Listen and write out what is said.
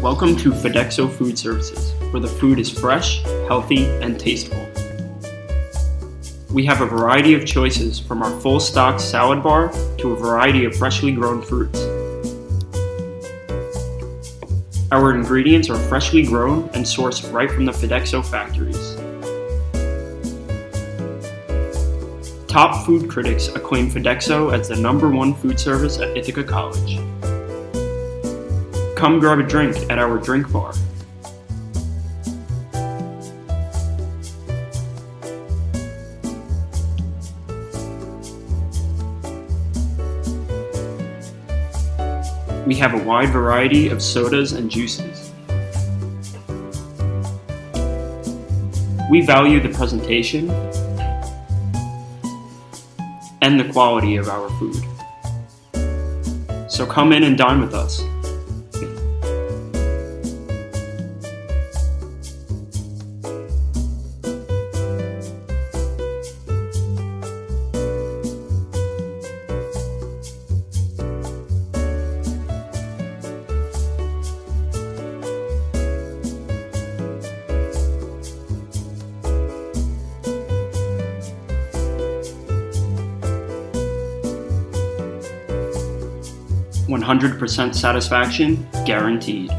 Welcome to Faudexo Food Services, where the food is fresh, healthy, and tasteful. We have a variety of choices from our full stock salad bar to a variety of freshly grown fruits. Our ingredients are freshly grown and sourced right from the Faudexo factories. Top food critics acclaim Faudexo as the number one food service at Ithaca College. Come grab a drink at our drink bar. We have a wide variety of sodas and juices. We value the presentation and the quality of our food. So come in and dine with us. 100% satisfaction guaranteed.